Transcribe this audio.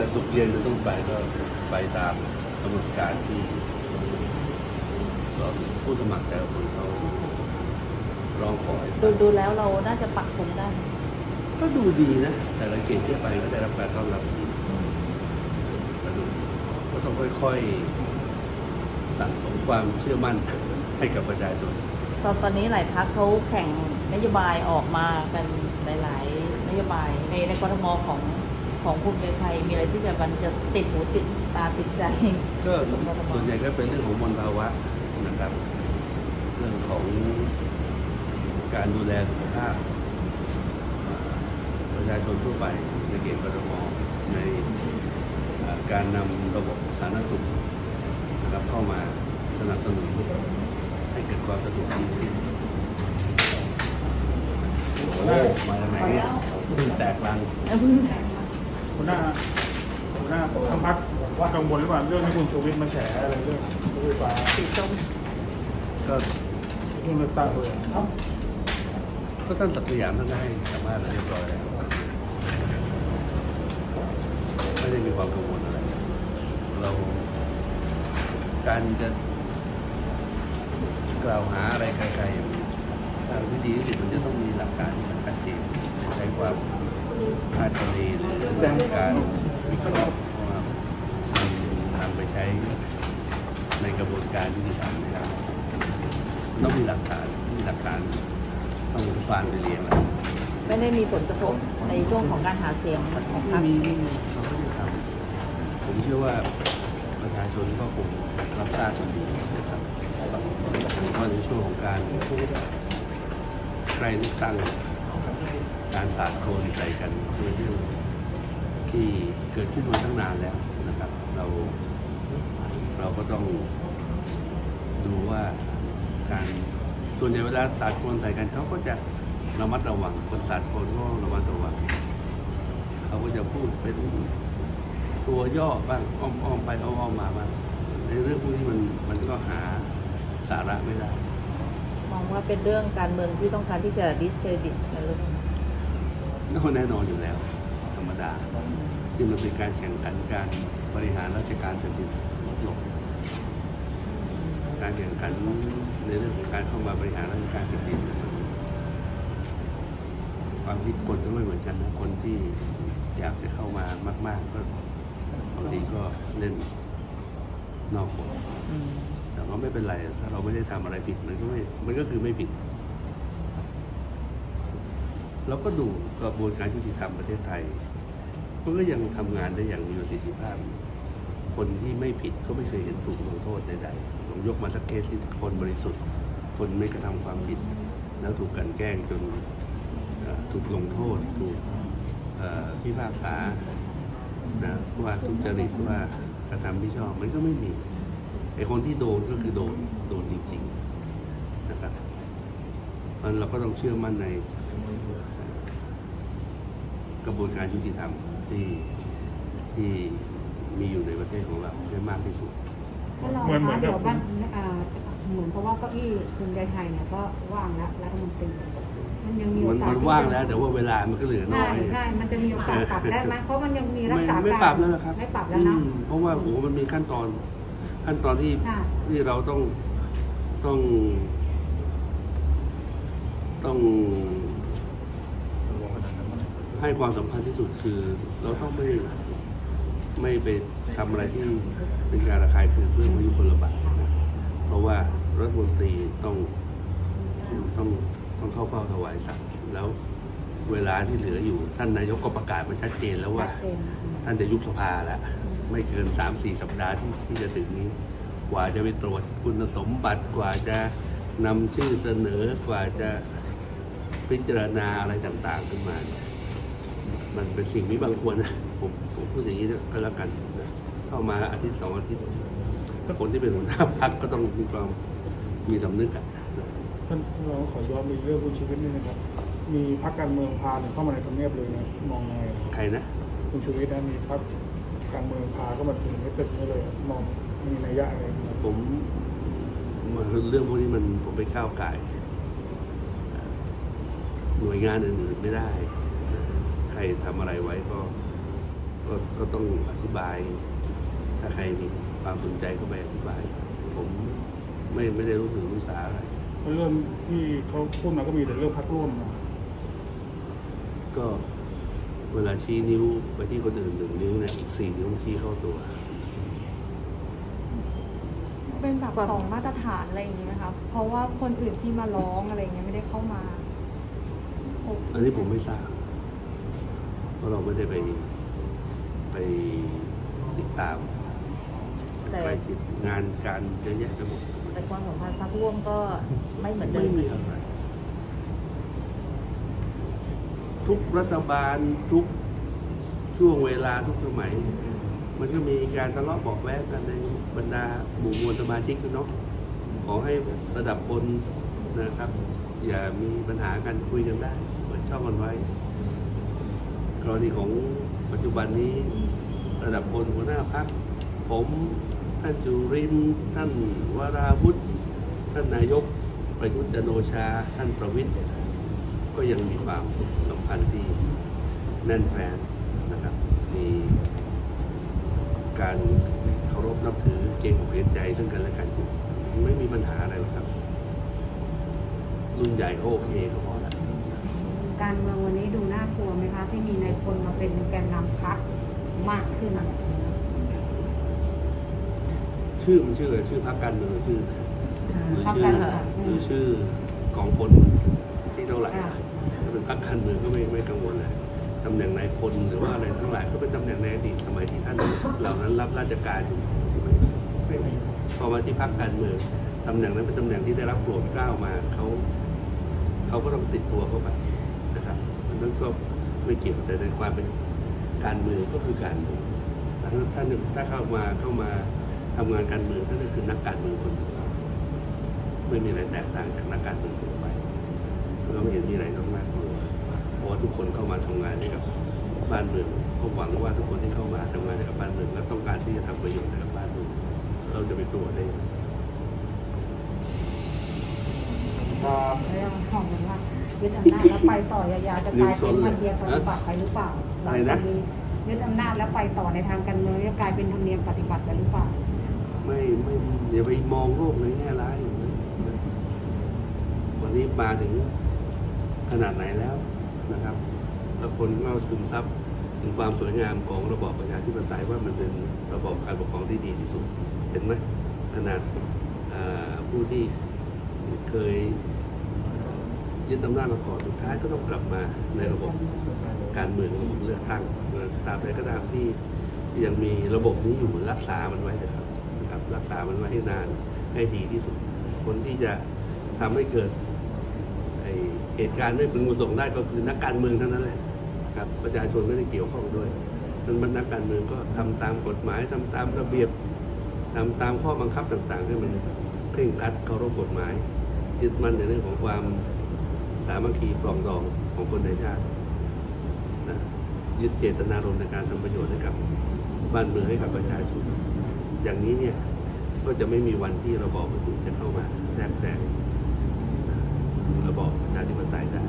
แต่สุกร์เย็นจะต้องไปก็ไปตามกำหนดการที่ผู้สมัครแต่ละคนเขาร้องขอให้ไปดูดูแล้วเราน่าจะปักผมได้ ก็ดูดีนะ แต่ละเขตที่ไปก็ได้รับการต้อนรับดีก็ดูก็ต้องค่อยๆ สั่งสมความเชื่อมั่นให้กับประชาชนตอนตอนนี้หลายพักเขาแข่งนโยบายออกมากันหลาย ๆ นโยบายในในกรทมของ ของภูมิใจไทยมีอะไรที่จะมันจะติดหูติดตาติดใจก็ส่วนใหญ่ก็เป็นเรื่องของมลภาวะนะครับ เรื่องของการดูแลสุขภาพประชาชนทั่วไปในเขตกทมในการนำระบบสาธารณสุขนะครับเข้ามาสนับสนุนให้เกิดความสะดวกขึ้นโอ้มาจากไหนเนี่ยเพิ่งแตกรัง หัวหน้าหัวหน้าทางพักว่ากังวลหรือเปล่าเรื่องที่คุณชูวิทย์มาแฉอะไรเรื่องรถไฟฟ้าสีส้มก็เรื่องเลือกตั้งเลยก็ท่านสักดิ์สยามท่านได้สามารถเรียบร้อยแล้วไม่ได้มีความกังวลอะไร เราการจะกล่าวหาอะไรใครๆอย่าทางที่ดีที่สุดมันจะต้องมีหลักการที่ชัดเจนใช้ความ คาดคะเนหรือการวิเคราะห์ว่ามนำไปใช้ในกระบวนการยุติธรรมนะครับต้องมีหลักฐานมีหลักฐานต้องฟานไปเรียงแล้วไม่ได้มีผลกระทบในช่วงของการหาเสียงของพรรคมีมีมีเราก็จะทำผมเชื่อว่าประชาชนก็คงรับทราบกันดีนะครับว่าในช่วงของการใกล้เลือกตั้ง การสาดโคลนใส่กันเป็นเรื่องที่เกิดขึ้นมาตั้งนานแล้วนะครับ เราเราก็ต้องดูว่าการส่วนใหญ่เวลาสาดโคลนใส่กันเขาก็จะระมัดระวังคนสาดโคลนก็ระมัดระวังเขาก็จะพูดเป็นตัวย่อบ้างอ้อมอ้อมไปอ้อมมาบ้างในเรื่องพวกนี้มันมันก็หาสาระไม่ได้ มองว่าเป็นเรื่องการเมืองที่ต้องการที่จะดิสเครดิตนเรื่องนี้ก็ แน่นอนอยู่แล้ว ธรรมดา ที่มันเป็นการแข่งขันการบริหารราชการแผ่นดินลดลงการแข่งขันในเรื่องของการเข้ามาบริหารราชการแผ่นดินเนี่ยมันความคิดคนก็ไม่เหมือนกันนะคนที่อยากจะเข้ามามาก ๆ ก็บางทีก็เล่นนอกบทอืมแต่ว่าไม่เป็นไร ถ้าเราไม่ได้ทำอะไรผิดมันก็ไม่มันก็คือไม่ผิด เราก็ดูกระบวนการยุติธรรมประเทศไทยมันก็ยังทำงานได้อย่างมีประสิทธิภาพ คนที่ไม่ผิดก็ไม่เคยเห็นถูกลงโทษใดๆผมยกมาสักเคสที่คนบริสุทธิ์ คนไม่กระทำความผิด แล้วถูกกันแกล้งจนถูกลงโทษ ถูกพิพากษานะว่าทุจริตว่ากระทำที่ชอบมันก็ไม่มีไอคนที่โดนก็คือโดนโดนจริงๆนะครับมันเราก็ต้องเชื่อมั่นใน กระบวนการยุติธรรมที่ที่มีอยู่ในประเทศของเราให้มากที่สุดก็รอนะคะเดี๋ยวบ้านอ่าเหมือนเพราะว่าเก้าอี้คุณยายไทยเนี่ยก็ว่างแล้วรัฐมนตรีมันยังมีโอมันกาสมันว่างแล้วแต่ว่าเวลามันก็เหลือน้ใช่อยใช่มันจะมีโอกาสปรับได้ไหมเพราะมันยังมีรักไม่ษาไม่การปรับแล้วนะครับไม่ปรับแล้วเนาะอืมเพราะว่าโอ้โหมันมีขั้นตอน ขั้นตอนที่ค่ะที่เราต้องต้อง ต้อง ให้ความสำคัญที่สุดคือ เราต้องไม่ไม่ไปทำอะไรที่เป็นการระคายเคืองเพื่อนพายุคนระบาดนะเพราะว่ารัฐมนตรีต้องต้องต้องเข้าเฝ้าถวายสัตย์แล้วเวลาที่เหลืออยู่ ท่านนายกก็ประกาศมาชัดเจนแล้วว่าชัดเจนท่านจะยุบสภาแล้วไม่เกินสามสี่สัปดาห์ที่ที่จะถึงนี้ กว่าจะไปตรวจคุณสมบัติกว่าจะนำชื่อเสนอกว่าจะพิจารณาอะไรต่างๆขึ้นมาเนี่ย มันเป็นสิ่งที่บางควรนะผมผมพูดอย่างนี้ก็แล้วกันนะเข้ามาอาทิตย์สองอาทิตย์คนที่เป็นหัวหน้าพรรคก็ต้องมีความมีสำนึกอะนะท่านเราขอย้อนไปเรื่องคุณชูวิทย์นิดนึงครับ มีพรรคการเมืองพาเข้ามาในทำเนียบเลยนะมองยังไงใครนะคุณชูวิทย์นะมีพรรคการเมืองพาเข้ามาถึงในตึกนี้เลยมองมีนัยยะอะไรไหมผมมันเรื่องพวกนี้มันผมไปก้าวไก่ายหน่วยงานอื่นๆไม่ได้ใค รทำอะไรไว้ก็ก็ก็ก็ต้องอธิบาย ถ้าใครมีความสนใจก็ไปอธิบาย ผมไม่ไม่ได้รู้สึกรู้สาอะไร เรื่องที่เขาพูดมาก็มีแต่เรื่องพักร่วมนะก็เวลาชี้นิ้วไปที่คนอื่นหนึ่งนิ้วเนี่ยอีกสี่นิ้วชี้เข้าตัว เป็นแบบของมาตรฐานอะไรอย่างนี้ไหมคะเพราะว่าคนอื่นที่มาร้องอะไรอย่างเงี้ยไม่ได้เข้ามาพบอันนี้ผมไม่ทราบ เพราะเราไม่ได้ไปไปติดตามแต่ไปชิดงานการเยอะแยะไปหมดแต่ความสัมพันธ์พักร่วมก็ไม่เหมือนเดิไม่มมีอะไร ทุกรัฐบาลทุกช่วงเวลาทุกสมัย มันก็มีการทะเลาะเบอกแวกกันในบรรดาหมู่มวลสมาชิกนะเนาะขอให้ระดับบนนะครับ อย่ามีปัญหากันคุยกันได้เปิดช่องกันไว้ กรณีของปัจจุบันนี้ระดับบนหัวหน้าพักผมท่านจุรินท่านวราวุฒิท่านนายก ประยุทธ์จันโอชา ท่านประวิทย์ก็ยังมีความสัมพันธ์ที่แน่นแฟนนะครับ มีการเคารพนับถือเกรงอกเกรงใจซึ่งกันและกันอยู่ไม่มีปัญหาอะไรหรอกครับ รุ่นใหญ่ก็โอเคก็พอแล้ว การเมืองวันนี้ดูน่ากลัวไหมคะ ที่มีนายพลมาเป็นแกนนำพักมากขึ้น ชื่อมันชื่ออะไรชื่อพรรคการเมืองหรือชื่อหรือพรรคชื่อการเมืองหรือชื่อกองพลที่เท่าไหร่อ่าถ้าเป็นพรรคการเมืองก็ไม่ไม่กังวลเลยตำแหน่งนายพลหรือว่าอะไรทั้งหลายก็เป็นตำแหน่งในอดีตสมัยที่ท่านเหล่านั้นรับราชการอยู่ไม่ไม่มีพอมาที่พรรคการเมืองตำแหน่งนั้นเป็นตำแหน่งที่ได้รับโปรดเกล้ามาเขาเขาก็ต้องติดตัวเข้าไป นั้นก็ไม่เกี่ยวแต่ในความเป็นการเมืองก็คือการเมืองถ้าท่านถ้าเข้ามาเข้ามาทำงานการเมืองท่านก็คือนักการเมืองคนหนึ่งไม่มีอะไรแตกต่างจากนักการเมืองทั่วไปเราไม่เห็นมีอะไรต้องน่ากลัวเพราะว่าทุกคนเข้ามาทำงานให้กับบ้านเมืองก็หวังว่าทุกคนที่เข้ามาทำงานให้กับบ้านเมืองและต้องการที่จะทำประโยชน์ให้กับบ้านเมืองเราจะไปตัวได้ยังไงครับ เรื่องของมันว่ายึดอำนาจแล้วไปต่อยาวๆจะกลายเป็นธรรมเนียมปฏิบัติไปหรือเปล่าหลังจากนี้ยึดอำนาจแล้วไปต่อในทางการเมืองจะกลายเป็นธรรมเนียมปฏิบัติไปหรือเปล่าไม่ไม่อย่าไปมองโลกในแง่ร้ายอย่างนั้นวันนี้มาถึงขนาดไหนแล้วนะครับ แล้วคนก็ซึมซับถึงความสวยงามของระบอบประชาธิปไตยว่ามันเป็นระบอบการปกครองที่ดีที่สุด เห็นไหมขนาดอ่าผู้ที่เคย ยึดอำนาจมาก่อนสุดท้ายก็ต้องกลับมาในระบบการเมืองระบบเลือกตั้งตราบใดก็ตามที่ยังมีระบบนี้อยู่รักษามันไว้นะครับนะครับ รักษามันไว้ให้นานให้ดีที่สุด คนที่จะทำให้เกิดเหตุการณ์ไม่พึงประสงค์ได้ก็คือนักการเมืองเท่านั้นแหละครับ ประชาชนไม่ได้เกี่ยวข้องด้วยดังนั้นนักการเมืองก็ทำตามกฎหมายทำตามระเบียบทำตามข้อบังคับต่างๆให้มันเคร่งครัดเคารพกฎหมายยึดมั่นในเรื่องของความ สามัคคีปรองดองของคนในชาตินะยึดเจตนารมณ์ในการทำประโยชน์ให้กับบ้านเมืองให้กับประชาชน อย่างนี้เนี่ยก็จะไม่มีวันที่ระบอบอื่นจะเข้ามาแทรกแซงระบอบประชาธิปไตยได้